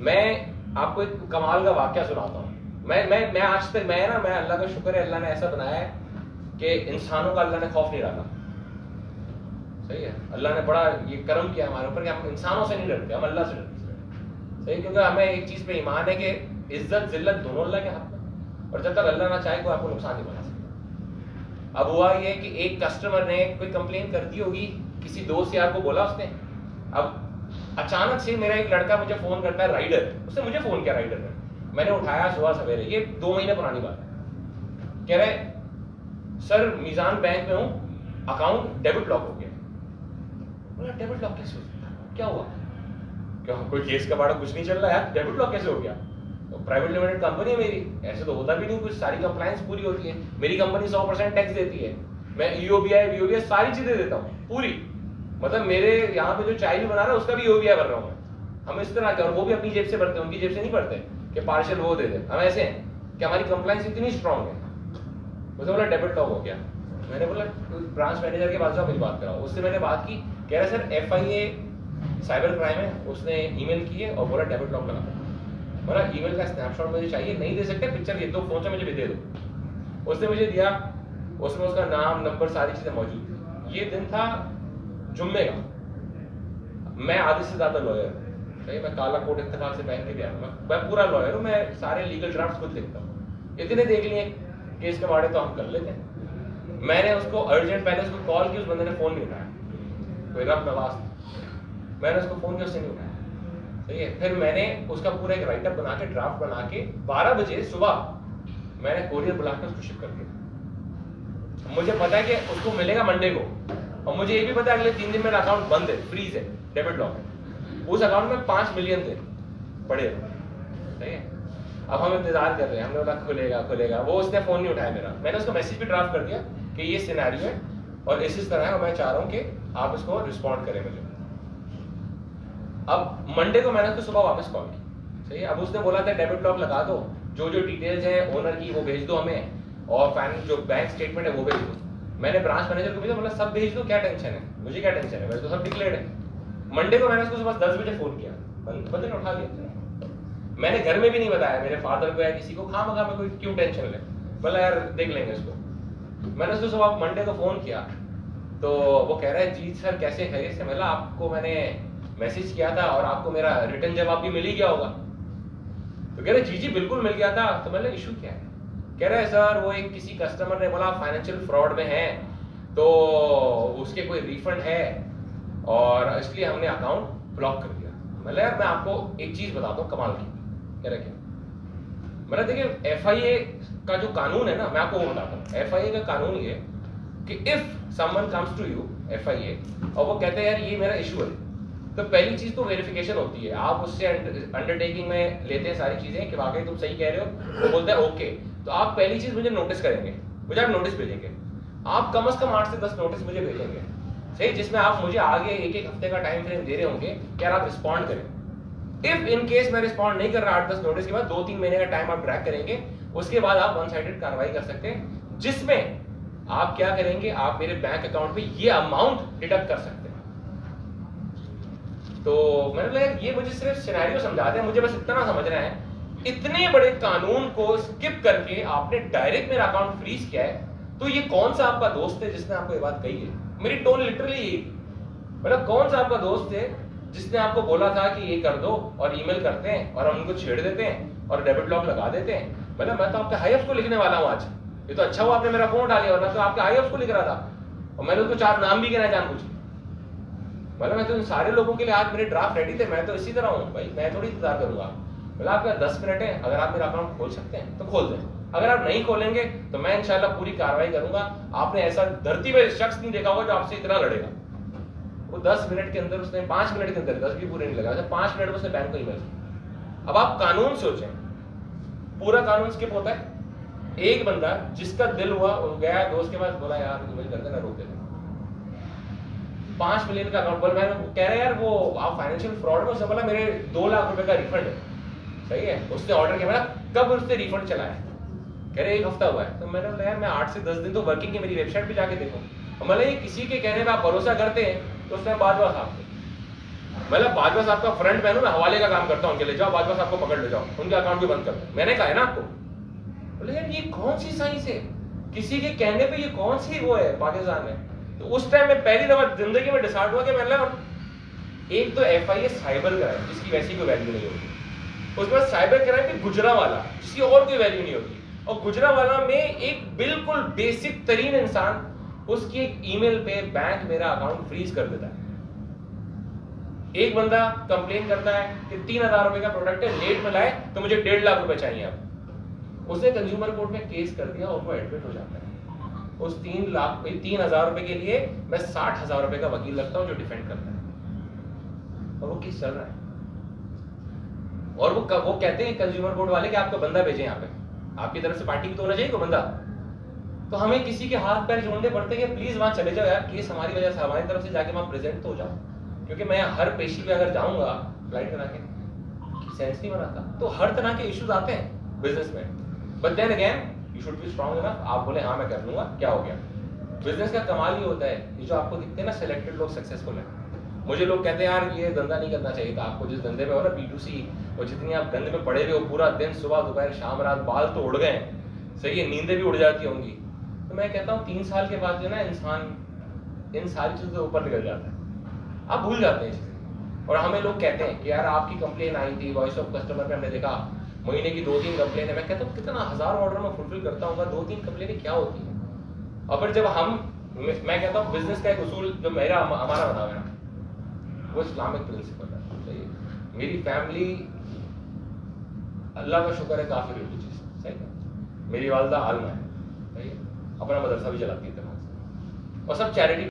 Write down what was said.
मैं आपको एक कमाल का वाक्य सुनाता हूँ। मैं मैं मैं आज तक मैं ना, मैं अल्लाह का शुक्र है, अल्लाह ने ऐसा बनाया है कि इंसानों का अल्लाह ने खौफ नहीं डाला। सही है? अल्लाह ने बड़ा ये कर्म किया हमारे ऊपर कि हम इंसानों से नहीं डरते हम अल्लाह से डरते सही? क्योंकि हमें एक चीज़ पे ईमान है कि इज़्ज़त, जिल्लत दोनों अल्लाह के हाथ में और जब तक अल्लाह ना चाहे, कोई आपको नुकसान नहीं बना सकता। अब हुआ ये कि एक कस्टमर ने कोई कंप्लेन कर दी होगी, किसी दोस्त यार को बोला उसने? अब अचानक से मेरा एक लड़का मुझे फ़ोन करता है राइडर उसने मुझे फ़ोन किया राइडर ने मैंने उठाया सुबह सवेरे। ये दो महीने पुरानी बात है। कह रहे, सर, मीजान बैंक में हूँ अकाउंट डेबिट लॉक हो गया। बोला डेबिट लॉक कैसे हो क्या हुआ? क्या कोई केस का बाड़ा कुछ नहीं चल रहा है डेबिट लॉक कैसे हो गया? तो प्राइवेट लिमिटेड कंपनी है मेरी। ऐसे तो होता भी नहीं, कुछ सारी कंप्लायंस पूरी होती है। मेरी कंपनी सौ परसेंट टैक्स देती है। मैं ईओबीआई वीओबीआई सारी चीज़ें देता हूँ, पूरी। मतलब मेरे यहाँ पे जो भी बना रहा है, उसका भी ईओबीआई भर रहा हूँ मैं। हम इस तरह के और वो भी अपनी जेब से भरते हैं, उनकी जेब से नहीं भरते कि पार्शल वो दे दे। हम ऐसे हैं कि हमारी कंप्लायंस इतनी स्ट्रांग है। मुझे बोला डेबिट लॉक हो गया? मैंने बोला ब्रांच मैनेजर के पास मेरी बात कराओ। उससे मैंने बात की, कह रहे, सर एफआईए साइबर क्राइम है। उसने ईमेल की है और बोला डेबिट लॉक लगा बोला ईमेल का स्नैपशॉट मुझे चाहिए, नहीं दे सकते पिक्चर ये दो फ़ोन से मुझे भी दे दो। उसने मुझे दिया, उसमें उसका नाम नंबर सारी चीज़ें मौजूद थी। ये दिन था जुम्मे का मैं आधे से ज़्यादा लॉयर सही मैं काला कोट इत्तेफाक से पहन के गया मैं मैं पूरा लॉयर हूँ, मैं सारे लीगल ड्राफ्ट खुद लिखता हूँ। इतने देख लिए केस के बारे तो हम कर लेते हैं। मैंने उसको अर्जेंट पहले उसको कॉल की, उस बंदे ने फ़ोन नहीं उठाया। कोई रफ नवाज़ मैंने उसको फ़ोन किया, उससे नहीं उठाया। सही है? फिर मैंने उसका पूरा एक राइटअप बना के ड्राफ्ट बना के 12 बजे सुबह मैंने कोरियर बुलाकर उसको शिप कर दिया। मुझे पता है कि उसको मिलेगा मंडे को। और मुझे ये भी पता है, अगले तीन दिन मेरा अकाउंट बंद है फ्रीज है डेबिट लॉक है। उस अकाउंट में पाँच मिलियन थे, पड़े सही है? अब हम इंतज़ार कर रहे हैं, हमने बोला, खुलेगा खुलेगा। वो उसने फ़ोन नहीं उठाया मेरा। मैंने उसको मैसेज भी ड्राफ्ट कर दिया कि ये सिनेरियो है और इस तरह है और मैं चाह रहा हूँ कि आप इसको रिस्पॉन्ड करें मुझे। अब मंडे को मैंने उसको सुबह वापस कॉल की सही है? अब उसने बोला था डेबिट लॉक लगा दो। जो जो डिटेल्स हैं ओनर की, वो भेज दो हमें और फाइनल जो बैंक स्टेटमेंट है, वो भेज दो। मैंने ब्रांच मैनेजर को भेजा बोला सब भेज दो, क्या टेंशन है? मुझे क्या टेंशन है? मेरे तो सब डिक्लेयर्ड है। मंडे को मैंने उसको सुबह दस बजे फ़ोन किया। बंदे ने उठा लिया। मैंने घर में भी नहीं बताया, मेरे फादर को या किसी को खा मखा में कोई क्यों टेंशन ले? बोला, यार, देख लेंगे इसको मैंने उसको सुबह मंडे को फ़ोन किया। तो वो कह रहा है जी सर, कैसे खैरियत से मिला आपको मैंने मैसेज किया था और आपको मेरा रिटर्न जवाब भी मिल ही गया होगा। तो कह रहे, जी जी, बिल्कुल मिल गया था। तो मैंने इशू क्या है? कह रहे सर, वो एक किसी कस्टमर ने बोला फाइनेंशियल फ्रॉड में है तो उसके कोई रिफंड है। और इसलिए हमने अकाउंट ब्लॉक कर दिया। मतलब मैं आपको एक चीज़ बताता हूँ कमाल की। कह रहे, क्या? मतलब देखिए एफ़ का जो कानून है ना, मैं आपको वो बताता हूँ। एफ़ का कानून ये कि if someone comes to you if और वो कहते हैं, यार, ये मेरा इशू है। तो पहली चीज़ तो वेरिफिकेशन होती है। आप उससे अंडरटेकिंग में लेते हैं सारी चीज़ें कि वाकई तुम सही कह रहे हो। तो बोलते हैं ओके तो आप पहली चीज़ मुझे नोटिस करेंगे। मुझे आप नोटिस भेजेंगे। आप कम अज कम आठ से दस नोटिस मुझे भेजेंगे। सही? जिसमें आप मुझे आगे एक एक हफ़्ते का टाइम फ्रेम दे रहे होंगे कि यार आप रिस्पॉन्ड करें। इफ़ इन केस मैं रिस्पॉन्ड नहीं कर रहा आठ दस नोटिस के बाद, दो तीन महीने का टाइम आप ट्रैक करेंगे, उसके बाद आप वन साइडेड कार्रवाई कर सकते हैं, जिसमें आप क्या करेंगे, आप मेरे बैंक अकाउंट पे ये अमाउंट डिडक्ट कर सकते हैं। तो मैंने बोला ये मुझे सिर्फ़ सिनेरियो समझाते हैं मुझे बस इतना समझना है इतने बड़े कानून को स्किप करके आपने डायरेक्ट मेरा अकाउंट फ्रीज किया है तो ये कौन सा आपका दोस्त है जिसने आपको ये बात कही है? मेरी टोन लिटरली यही मतलब कौन सा आपका दोस्त है जिसने आपको बोला था कि ये कर दो और ईमेल करते हैं और हम उनको छेड़ देते हैं और डेबिट लॉक लगा देते हैं? मतलब मैं तो आपके हाई को लिखने वाला हूँ आज। ये तो अच्छा हुआ आपने मेरा फ़ोन उठा लिया वरना तो आपके हाई को लिख रहा था। और मैंने उसको चार नाम भी गिना जान कुछ मतलब मैं तो इन सारे लोगों के लिए आज मेरे ड्राफ्ट रेडी थे, मैं तो इसी तरह हूँ भाई। मैं थोड़ी इंतज़ार करूँगा। मतलब आपका दस मिनट है अगर आप मेरा अकाउंट खोल सकते हैं तो खोल दें। अगर आप नहीं खोलेंगे तो मैं इंशाल्लाह पूरी कार्रवाई करूँगा। आपने ऐसा धरती पे शख्स नहीं देखा होगा जो आपसे इतना लड़ेगा। वो दस मिनट के अंदर उसने, पाँच मिनट के अंदर, दस भी पूरे नहीं लगा। पाँच मिनट में उसने बैंक को ईमेल अब आप कानून सोचें। पूरा कानून स्किप होता है। एक बंदा जिसका दिल हुआ, वो गया, दोस्त के पास बोला, यार मुझे कर देना रोक देना पाँच मिलियन का अकाउंट बोल मैं कह रहे यार, वो, आप फाइनेंशियल फ्रॉड में उसने बोला, मेरे दो लाख रुपए का रिफंड है। सही है, उसने ऑर्डर किया, मैंने कब उसने रिफंड चलाया? कह रहे, एक हफ़्ता हुआ है। तो मैंने बोला मैं आठ से दस दिन तो वर्किंग है, मेरी वेबसाइट पे जाके देखो। मतलब ये किसी के कहने पे आप भरोसा करते हैं? तो उसने बाद बार साफ़ मतलब बाजवा साहब का फ्रंट मैन हूँ, मैं हवाले का काम करता हूँ उनके लिए। जाओ, बाजवा साहब को पकड़ ले, जाओ। उनके अकाउंट भी बंद कर दो। मैंने कहा, है ना आपको? बोले, यार, ये कौन सी साइंस है? किसी के कहने पे ये कौन सी वो है, पाकिस्तान में? तो उस टाइम में पहली दफ़ा ज़िंदगी में डिसाइड हुआ कि मतलब एक तो एफ़ आई साइबर क्राइम जिसकी वैसी कोई वैल्यू नहीं होगी। उसके बाद साइबर क्राइम भी गुजरा वाला जिसकी और कोई वैल्यू नहीं होगी और गुजरा वाला में एक बिल्कुल बेसिक तरीन इंसान, उसकी एक ईमेल पे बैंक मेरा अकाउंट फ्रीज कर देता है। एक बंदा कंप्लेन करता है कि तीन हज़ार रुपए का प्रोडक्ट है लेट में लाए तो मुझे डेढ़ लाख रुपए चाहिए अब। उसने कंज्यूमर कोर्ट में केस कर दिया और वो एडमिट हो जाता है। उस तीन लाख तीन हज़ार रुपए के लिए मैं साठ हज़ार रुपए का वकील लगता हूँ जो डिफेंड करता है। और वो केस चल रहा है। और वो वो कहते हैं कंज्यूमर कोर्ट वाले कि आपका बंदा भेजे यहाँ पे। आपकी तरफ़ से पार्टी भी तो होना चाहिए कोई बंदा? तो हमें किसी के हाथ पैर जोड़ने पड़ते हैं प्लीज़ वहाँ चले जाओ यार केस हमारी वजह से, हमारी तरफ़ से जाके वहाँ प्रेजेंट तो हो जाओ। क्योंकि मैं हर पेशी पे अगर जाऊँगा फ़्लाइट करा के सेंस नहीं बनाता। तो हर तरह के इश्यूज़ आते हैं बिज़नेस में। But then again you should be strong enough आप बोले हाँ मैं कर लूँगा। क्या हो गया? बिज़नेस का कमाल ही होता है। जो आपको दिखते हैं ना सिलेक्टेड लोग सक्सेसफुल है। मुझे लोग कहते हैं, यार, ये धंधा नहीं करना चाहिए था आपको। जिस धंधे में हो ना सी और जितनी आप गंदे में पड़े हुए हो, पूरा दिन, सुबह, दोपहर, शाम, रात, बाल तो उड़ गए सही है, नींदें भी उड़ जाती होंगी। तो मैं कहता हूँ, तीन साल के बाद जो ना, इंसान, इन सारी चीज़ों से ऊपर निकल जाता है। आप भूल जाते हैं चीज़ें। और हमें लोग कहते हैं कि, यार, आपकी कंप्लेन आई थी वॉइस ऑफ़ कस्टमर पे हमने देखा, महीने की दो तीन कंप्लेन है। मैं कहता हूँ, कितना हज़ार ऑर्डर में फुलफिल करता हूँ दो तीन कंप्लेन क्या होती है? और फिर जब हम, मैं कहता हूँ बिज़नेस का एक उसूल जो मेरा, हमारा बना हुआ है वो इस्लामिक प्रिंसिपल है, सही मेरी फैमिली अल्लाह का शुक्र है काफ़ी रिलीजियस सही है। मेरी वालदा आलमा है, सही है। अपना मदरसा भी चलाती है और सब चैरिटी